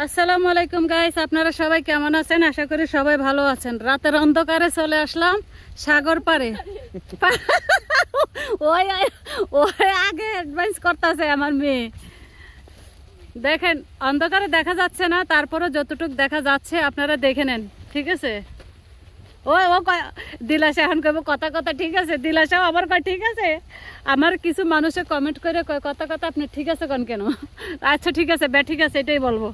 আসসালামু আলাইকুম গাইস আপনারা সবাই কেমন আছেন? আশা করি সবাই ভালো আছেন। রাতের অন্ধকারে চলে আসলাম সাগর পারে ওই ওই আগে অ্যাডভাইস করতেছে আমার মেয়ে। দেখেন, অন্ধকারে দেখা যাচ্ছে না তারপরে যতটুকু দেখা যাচ্ছে, আপনারা দেখে নেন, ঠিক আছে? ও ও দিলাসা এখন কইব, কথা কথা, ঠিক আছে? দিলাসাও আবার কয়, ঠিক আছে? আমার কিছু মানুষে কমেন্ট করে কথা কথা, আপনি ঠিক আছে কন কেন? আচ্ছা ঠিক আছে ব্যা ঠিক আছে, এটাই বলব।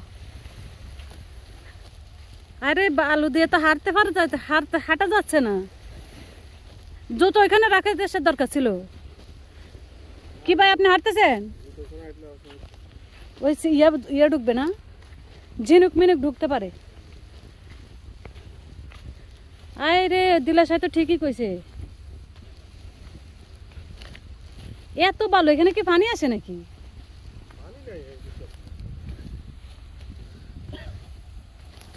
আরে আলু দিয়ে তো হাঁটতে পারা হাঁটতে, হাঁটা যাচ্ছে না। জুতো ওইখানে রাখা দেশের দরকার ছিল। কি ভাই আপনি হাঁটতেছেন? ওই ইয়া ইয়া ঢুকবে না? ঝিনুক মিনুক ঢুকতে পারে। আয় রে দিলাসাই তো ঠিকই কইছে। এত ভালো, এখানে কি পানি আসে নাকি?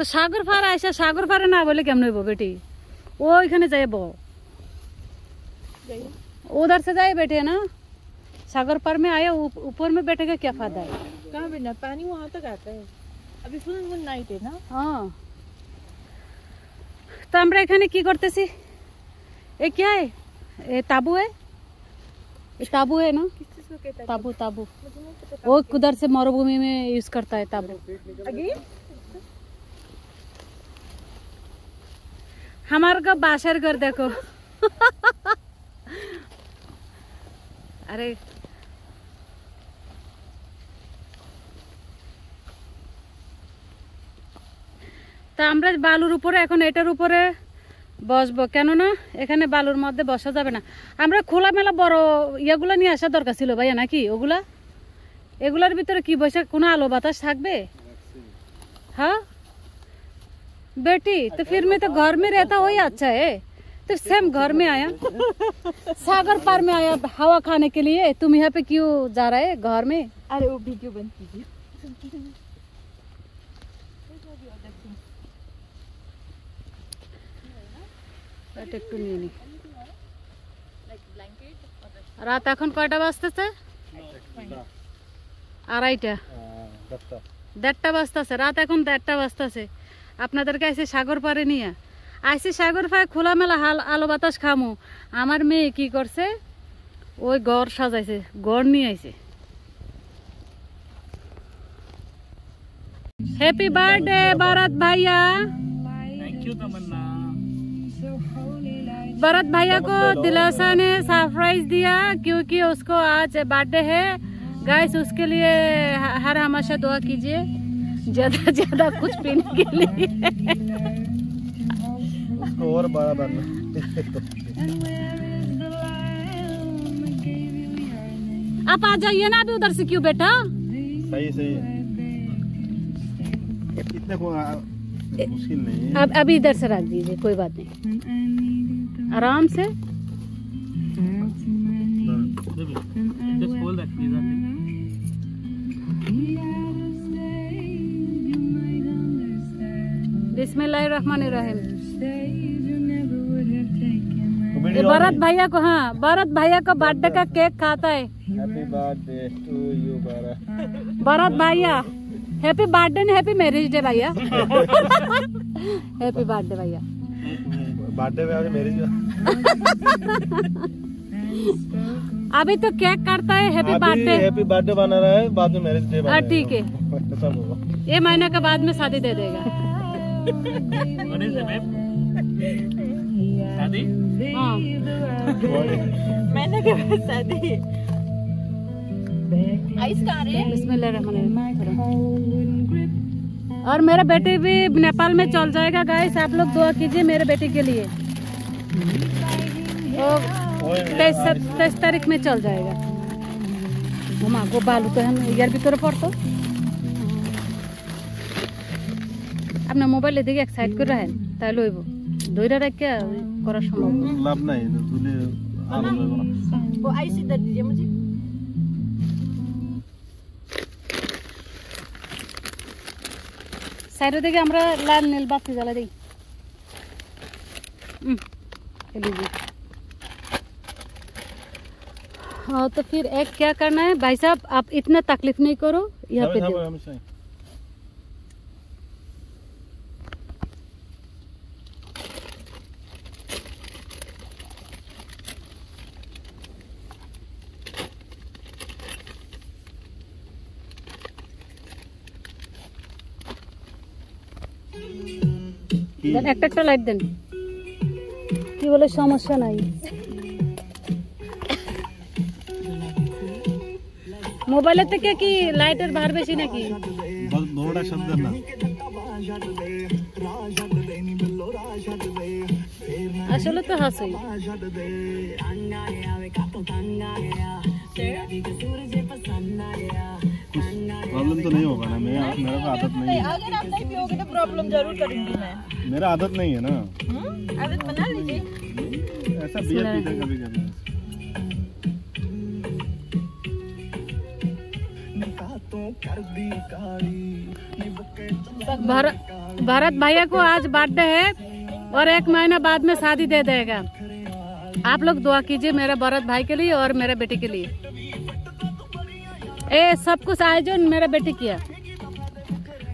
তো সাগর ফার আইসা সাগর ফারে না বলে কেমন হইব বেটি ও এখানে যাইব उधर से जाए बैठे ना सागर पार में आया ऊप- ऊपर में बैठे का क्या फायदा है कहाँ बिना पानी वहाँ तक आता है अभी फुल मून नाइट है ना হ্যাঁ তো আমরা এখানে কি করতেছি এ क्या है ए ताबू है ये ताबू है ना किस चीज को कहता है ताबू ताबू मुझे नहीं पता वो कुदर से मरुभूमि में यूज करता है ताबू अगेन हमार का बासर घर देखो अरे তা আমরা বালুর উপরে এখন এটার উপরে বসবো কেননা এখানে বালুর মধ্যে বসা যাবে না আমরা খোলামেলা বড় ইয়েগুলো নিয়ে আসা দরকার ছিল ভাইয়া নাকি ওগুলা এগুলার ভিতরে কি বসে কোনো আলো বাতাস থাকবে हाँ बेटी तो फिर मैं तो घर में रहता वही अच्छा है तो सेम घर में आया सागर पार में आया हवा खाने के लिए तुम यहाँ पे क्यों जा रहा है घर में अरे वो वीडियो बंद कीजिए এটা একটু নিয়ে নি রাত এখন কয়টা বাজতেছে আড়াইটা দেড়টা বাজতেছে রাত এখন দেড়টা বাজতেছে আপনাদেরকে আইসে সাগর পারে নিয়ে আইসি সাগর পারে খোলামেলা হাল আলো বাতাস খামু আমার মেয়ে কি করছে ওই ঘর সাজাইছে ঘর নিয়ে আইছে হ্যাপি বার্থডे भरत भैया भरत भैया को दिलासा ने सरप्राइज दिया क्योंकि उसको आज बर्थडे है गाइस उसके लिए ह- हर हमेशा दुआ कीजिए ज़्यादा ज़्यादा कुछ पीने के लिए। उसको और बड़ा बनना। आप आ जाइए ना अभी उधर से क्यों बेटा? सही सही। इतने को मुश्किल नहीं है। अब अभी इधर से रख दीजिए कोई बात नहीं। आराम से। बिस्मिल्लाहिर्रहमानिर्रहीम। तो ये भरत भैया को हाँ भरत भैया को बर्थडे का केक खाता है। Happy birthday to you Bharat Bharat भैया हैप्पी बर्थडे नहीं हैप्पी मैरिज डे भैया। हैप्पी बर्थडे भैया। बर्थडे में आज मेरी अभी तो केक करता है हैप्पी बर्थडे हैप्पी बर्थडे बना रहा है बाद में मैरिज डे हाँ ठीक है। ये महीने के बाद में शादी दे देगा। what is it, babe? शादी? मैंने कहा शादी. आइस और मेरा बेटे भी नेपाल में चल जाएगा गाइस आप लोग दुआ कीजिए मेरे बेटे के लिए। तेईस तेईस तारीख में चल जाएगा। हम आपको बालू तो हम इधर भी तरफ़ पड़ता तो। আপনার মোবাইলের দিকে এক সাইড করে রাখেন তাই লইব দইরা রাখে করা সম্ভব না। लाभ नहीं दूल्हे आलू लगना वो आइस इधर दीजिए मुझे साइड दिखे আমরা লাল নীল বাতি জ্বালা দিই हम्म, ये लीजिए हाँ तो फिर एक क्या करना है भाई साहब आप इतना तकलीफ नहीं करो यहाँ पे দেন একটা একটা লাইট দেন। কি বলে সমস্যা নাই। মোবাইলের থেকে কি লাইটের ভার বেশি নাকি? বড়টা শব্দ না। আসলে তো হাসি। मेरे को आदत नहीं है। अगर आप नहीं पियोगे तो प्रॉब्लम ज़रूर करूँगी मैं। मेरा आदत नहीं है ना। हम्म? आदत बना लीजिए। ऐसा बियर पीते कभी कभी भरत भरत भैया को आज बर्थडे है और एक महीना बाद में शादी दे देगा। आप लोग दुआ कीजिए मेरे भरत भाई के लिए और मेरे बेटे के लिए। ए सब कुछ आयोजन मेरे बेटे किया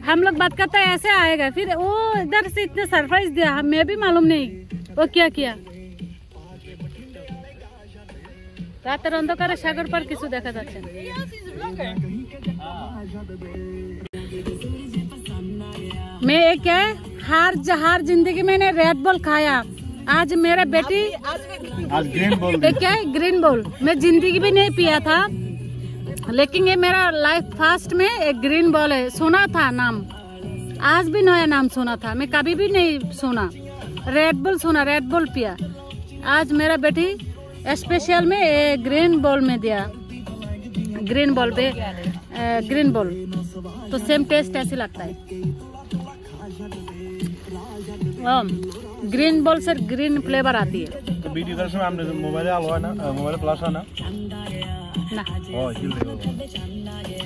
हम लोग बात करते हैं ऐसे आएगा फिर वो इधर से इतने सरप्राइज दिया हम मैं भी मालूम नहीं वो क्या किया রাতের অন্ধকারে সাগর পার কিছু দেখা যাচ্ছে না। मैं एक है हार हार जिंदगी मैंने रेड बॉल खाया आज मेरा बेटी आज ग्रीन बोल एक क्या है ग्रीन बॉल मैं जिंदगी भी नहीं पिया था लेकिन ये मेरा लाइफ फास्ट में एक ग्रीन बॉल है। सुना था नाम। आज भी नया नाम सुना था। मैं कभी भी नहीं सुना। रेड बॉल सुना रेड बॉल पिया। आज मेरा बेटी स्पेशल में ये ग्रीन बॉल में दिया। ग्रीन बॉल पे ग्रीन बॉल तो सेम टेस्ट ऐसे लगता है। ग्रीन बॉल से ग्रीन फ्लेवर आती है। तो मोबाइल है मोबाइल फ्लैश है ना। ना ओ हिल देखो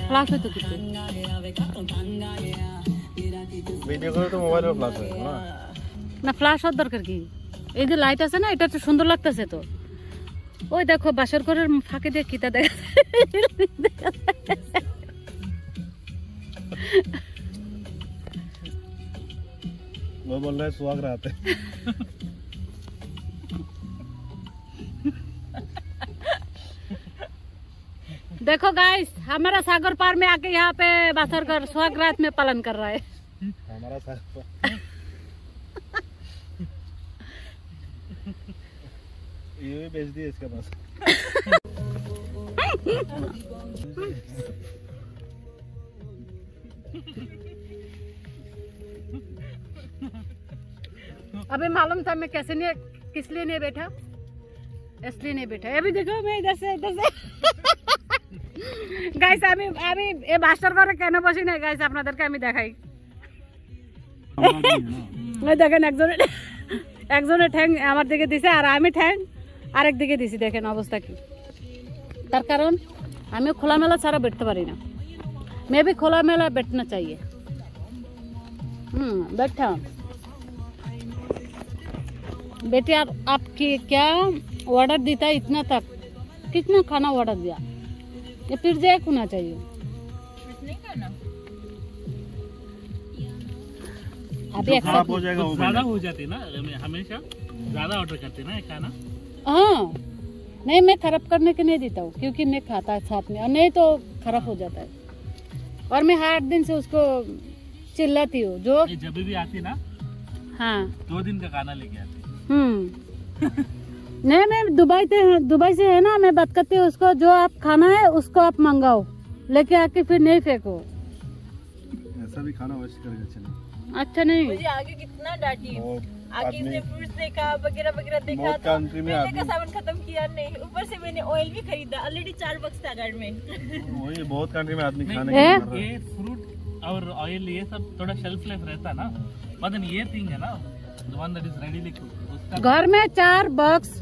फ्लाश में तो कितने वीडियो करो तो मोबाइल में फ्लैश है ना না ফ্ল্যাশ হওয়ার দরকার কি এই যে লাইট আছে না এটা তো সুন্দর লাগতেছে তো ওই দেখো বাসর ঘরের ফাঁকে দিয়ে কিতা দেখা वो बोल रहा है सुहाग रात है देखो गाइस हमारा सागर पार में आके यहाँ पे बासर घर सुहाग रात में पालन कर रहा है। हमारा ये बेच दिया इसके पास अभी मालूम था मैं कैसे नहीं किस लिए नहीं बैठा? इसलिए नहीं बैठा। अभी देखो मैं इधर से इधर से। গাইস আমি আমি এ মাস্টার ঘরে কেন বসি না গাইস আপনাদেরকে আমি দেখাই। দেখেন একজনের একজনের ঠ্যাং আমার দিকে দিছে আর আমি ঠ্যাং আরেক দিকে দিছি। দেখেন অবস্থা কি। তার কারণ আমি খোলামেলা ছাড়া বেটতে পারি না। মেবি খোলামেলা বেটনা চাই হুম बैठा बेटे आप आपकी क्या ऑर्डर देता है इतना तक कितना खाना ऑर्डर दिया ये फिर जैक होना चाहिए। कुछ नहीं करना अभी खराब हो जाएगा वो ज़्यादा हो जाती ना हमेशा ज़्यादा ऑर्डर करते ना खाना। हाँ। नहीं मैं खराब करने के नहीं देता हूँ क्योंकि मैं खाता है साथ में और नहीं तो खराब हो जाता है। और मैं हर दिन से उसको चिल्लाती हूँ जो जब भी आती ना हाँ। दो दिन का खाना लेके आती। हम्म। नहीं मैं दुबई से दुबई से है ना मैं बात करती हूँ उसको जो आप खाना है उसको आप मंगाओ। लेके आके फिर नहीं फेंको। ऐसा भी खाना वेस्ट करेगा चलो अच्छा नहीं। मुझे आगे कितना डांटी। आगे इसने फ्रूट्स देखा वगैरह वगैरह देखा तो मैंने का सामान खत्म किया नहीं। ऊपर से मैंने ऑयल भी खरीदा ऑलरेडी चार बक्स था घर में। वही बहुत कंट्री में आदमी खाने ए? के लिए मर रहा है। ये फ्रूट और ऑयल ये सब थोड़ा शेल्फ लाइफ रहता ना। मदन ये थिंग है ना the one that is ready उसका घर में चार बॉक्स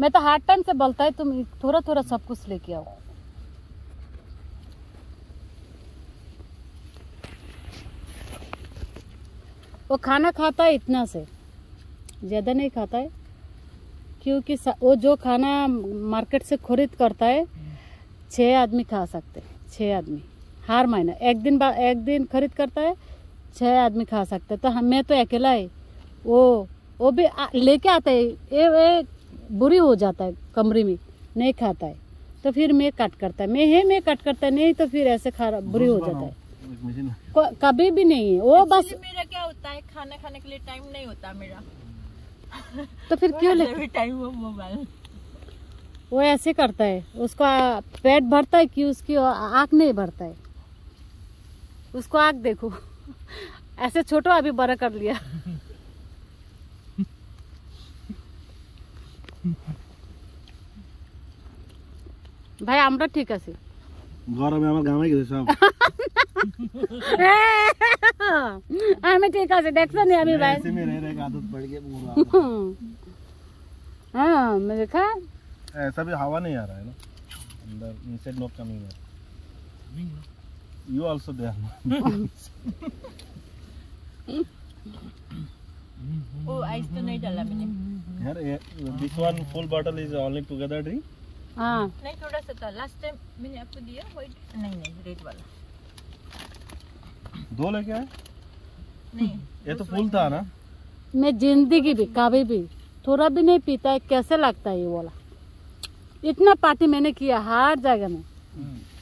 मैं तो हार्ड टाइम से बोलता है, तुम थोड़ा थोड़ा सब कुछ लेके आओ। वो खाना खाता है इतना से, ज़्यादा नहीं खाता है, क्योंकि वो जो खाना मार्केट से खरीद करता है छः आदमी खा सकते हैं छः आदमी। हर महीना, एक दिन बाद एक दिन खरीद करता है छः आदमी खा सकते हैं। तो हम, मैं तो अकेला है वो वो भी लेके आता है। ये, ये बुरी हो जाता है कमरे में नहीं खाता है। तो फिर मैं कट करता है। मैं है मैं कट करता है नहीं तो फिर ऐसे खा बुरी हो जाता है। कभी भी नहीं है। वो बस मेरा क्या होता है खाना खाने के लिए टाइम नहीं होता मेरा। तो फिर क्यों ले टाइम हो मोबाइल वो ऐसे करता है। उसको पेट भरता है कि उसकी आँख नहीं भरता है। उसको आँख देखो। ऐसे छोटो अभी बड़ा कर लिया। ভাই আমরা ঠিক আছি গরমে আমার গামে গেছে সব আমি ঠিক আছে দেখছো নি আমি ভাই ऐसे में रह रहे आदत पड़ गई पूरा हाँ मैं देखा ऐसा भी हवा नहीं आ रहा है ना अंदर इनसाइड नो कमिंग है you also there oh ice तो नहीं डाला मैंने यार this one full bottle is only together drink हाँ। नहीं थोड़ा सा था। लास्ट टाइम मैंने आपको दिया नहीं नहीं रेड वाला। दो लेके आए? नहीं ये तो फुल था ना? मैं ज़िंदगी भी कभी भी थोड़ा भी नहीं पीता है कैसे लगता है ये वाला? इतना पार्टी मैंने किया हर जगह में।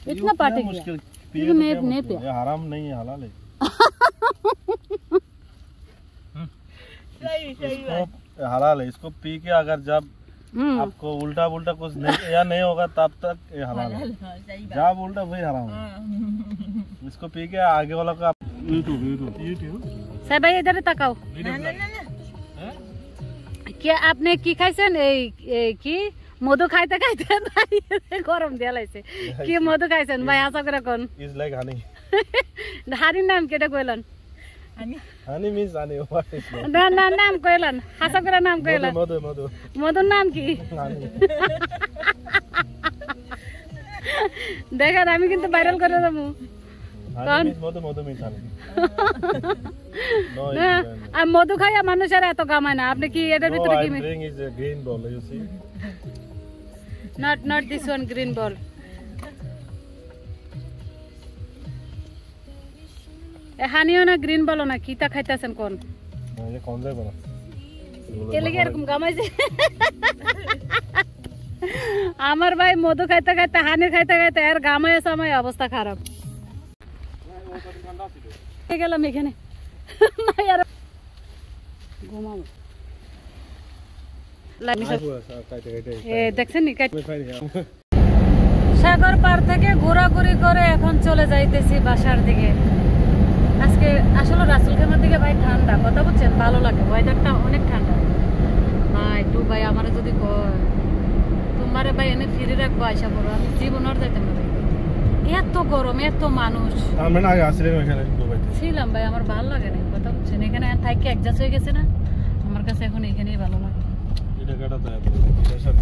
इतना पार्टी क्या। तो नहीं- नहीं पिया। ये हराम नहीं है हलाल है। सही सही इसको हलाल है इसको पी के अगर जब हम्म आपको उल्टा उल्टा कुछ नहीं या नहीं होगा तब तक ये हलाल है हाँ, सही बात जब उल्टा वही हराम है हाँ। इसको पी के आगे वाला का यूट्यूब यूट्यूब यूट्यूब সাহেব ভাই এধারে তাকাও ना ना ना ना কি আপনি কি খাইছেন এই এই কি মধু খাইতে খাইতে ভাই গরম দিয়া লাইছে কি মধু খাইছেন ভাই আশা করে কোন इज लाइक हनी হারির নাম কেটে কইলেন honey honey means honey what is না না নাম কইলেন হাসা করে নাম কইলেন मधु मधु মধুর নাম কি हनी দেখেন আমি কিন্তু ভাইরাল করে দেবো हनी मीन्स मधु मधु मीन्स हनी no না it's আর মধু খাইয়া মানুষের এত কামায় না আপনি কি এটার no ভিতরে কি I'm drink is a green ball you see not not this one green ball হানিও না গ্রিন বলো না কিতা খাইতেছেন কোন? আমার ভাই মধু খাইতে খাইতে হানি খাইতে খাইতে আর গামায় সময় অবস্থা খারাপ। গেলাম এখানে। ঘুমাবো। সাগর পার থেকে ঘোরাঘুরি করে এখন চলে যাইতেছি বাসার দিকে। আজকে আসলে রাসুল খেমার দিকে ভাই ঠান্ডা কথা বলছেন ভালো লাগে ওয়েদারটা অনেক ঠান্ডা। ভাই টু ভাই আমারে যদি কয় তোমারে ভাই এনে ফিরে রাখব আশা করো আমি জীবন আর যাইতাম না। এত গরম এত মানুষ। আমরা না আসলে এখানে ছিলাম ভাই আমার ভালো লাগে না কথা বলছেন এখানে থাকি অ্যাডজাস্ট হয়ে গেছে না? আমার কাছে এখন এখানেই ভালো লাগে। এটা হবে